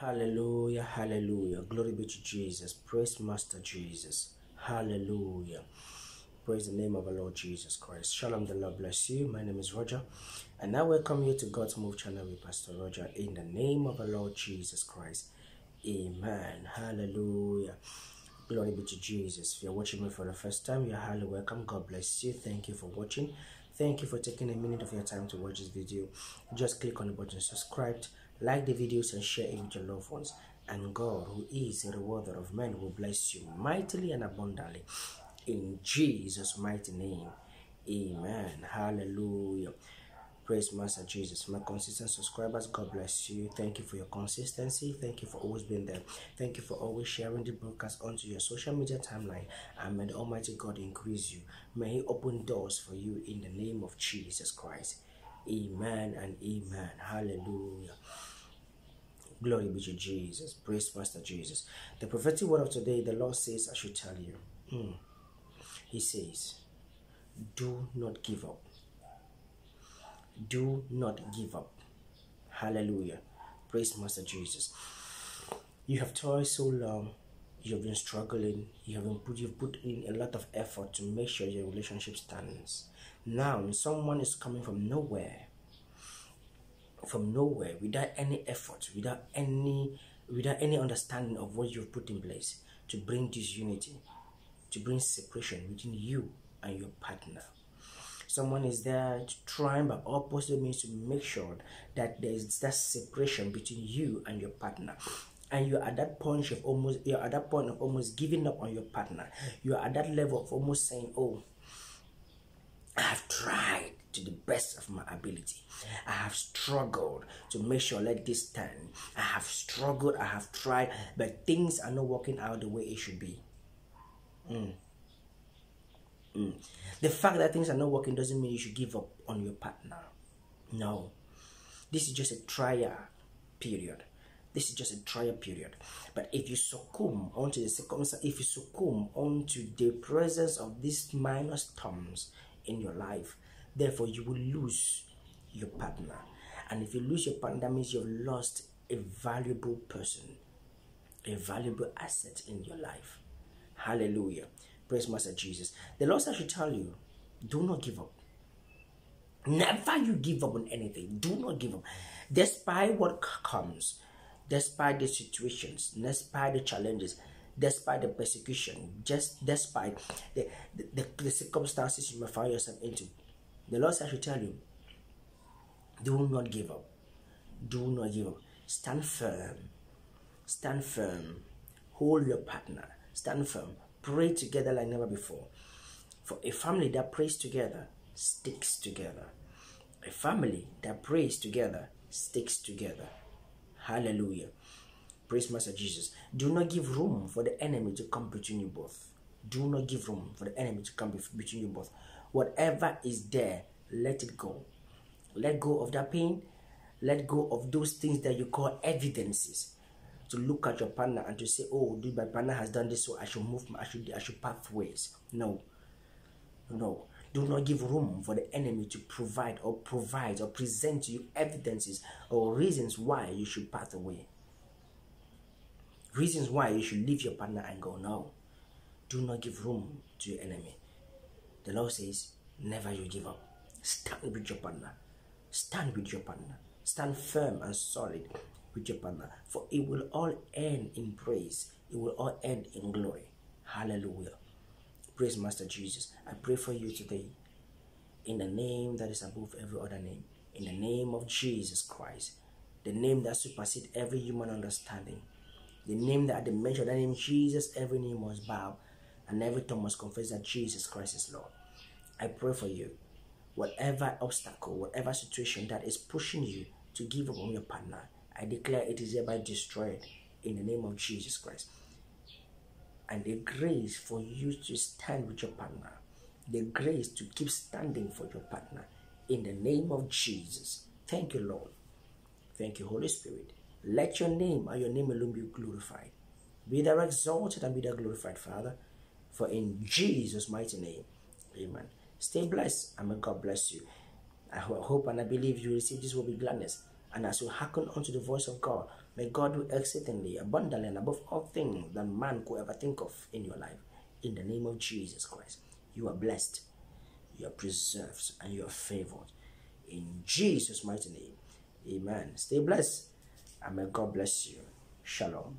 Hallelujah, hallelujah. Glory be to Jesus. Praise Master Jesus. Hallelujah. Praise the name of our Lord Jesus Christ. Shalom, the Lord bless you. My name is Roger, and I welcome you to God's Move channel with Pastor Roger in the name of our Lord Jesus Christ. Amen. Hallelujah. Glory be to Jesus. If you're watching me for the first time, you're highly welcome. God bless you. Thank you for watching. Thank you for taking a minute of your time to watch this video. Just click on the button subscribe, like the videos, and share it with your loved ones. And God, who is a rewarder of men, will bless you mightily and abundantly. In Jesus' mighty name. Amen. Hallelujah. Praise Master Jesus. My consistent subscribers, God bless you. Thank you for your consistency. Thank you for always being there. Thank you for always sharing the broadcast onto your social media timeline. And may the Almighty God increase you. May He open doors for you in the name of Jesus Christ. Amen and amen. Hallelujah. Glory be to Jesus. Praise Master Jesus. The prophetic word of today, the Lord says, I should tell you. Hmm. He says, Do not give up do not give up. Hallelujah. Praise Master Jesus. You have toiled so long. You have been struggling. You have been put, you've put in a lot of effort to make sure your relationship stands. Now, someone is coming from nowhere, from nowhere, without any effort, without any, without any understanding of what you've put in place to bring disunity, to bring separation between you and your partner. Someone is there trying by all possible means to make sure that there is that separation between you and your partner. And you're at that point of almost you're at that point of almost giving up on your partner. You're at that level of almost saying oh i have tried to the best of my ability i have struggled to make sure let this stand i have struggled i have tried but things are not working out the way it should be mm. Mm. The fact that things are not working doesn't mean you should give up on your partner. No. This is just a trial period. This is just a trial period. But if you succumb onto the circumstance, if you succumb onto the presence of these minor storms in your life, therefore you will lose your partner. And if you lose your partner, that means you've lost a valuable person, a valuable asset in your life. Hallelujah. Praise Master Jesus. The Lord said, I should tell you, do not give up. Never you give up on anything. Do not give up. Despite what comes, despite the situations, despite the challenges, despite the persecution, just despite the, the, the, the circumstances you may find yourself into, the Lord said, I should tell you, do not give up. Do not give up. Stand firm. Stand firm. Hold your partner. Stand firm pray together like never before. For a family that prays together sticks together. A family that prays together sticks together. Hallelujah. Praise Master Jesus. Do not give room for the enemy to come between you both. Do not give room for the enemy to come between you both. Whatever is there, let it go. Let go of that pain. Let go of those things that you call evidences to look at your partner and to say, oh, dude, my partner has done this, so I should move, I should, I should pathways. No, no. Do not give room for the enemy to provide or provide or present to you evidences or reasons why you should path away. Reasons why you should leave your partner and go. No. Do not give room to your enemy. The Lord says, never you give up. Stand with your partner. Stand with your partner. Stand firm and solid with your partner, for it will all end in praise, it will all end in glory. Hallelujah. Praise Master Jesus. I pray for you today in the name that is above every other name, in the name of Jesus Christ, the name that supersedes every human understanding, the name that at the mention of that name Jesus, every knee must bow and every tongue must confess that Jesus Christ is Lord. I pray for you. Whatever obstacle, whatever situation that is pushing you to give up on your partner, I declare it is hereby destroyed in the name of Jesus Christ. And the grace for you to stand with your partner, the grace to keep standing for your partner in the name of Jesus. Thank you, Lord. Thank you, Holy Spirit. Let your name and your name alone be glorified. Be thou exalted and be thou glorified, Father. For in Jesus' mighty name, amen. Stay blessed and may God bless you. I hope and I believe you receive this will be gladness And as you hearken unto the voice of God, may God do exceedingly abundantly and above all things that man could ever think of in your life. In the name of Jesus Christ, you are blessed, you are preserved, and you are favored. In Jesus' mighty name, amen. Stay blessed, and may God bless you. Shalom.